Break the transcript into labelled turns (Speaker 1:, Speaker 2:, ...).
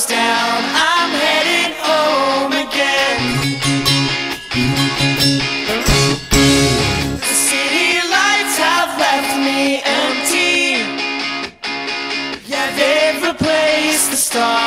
Speaker 1: comes down, I'm heading home again. The city lights have left me empty. Yeah, they've replaced the stars.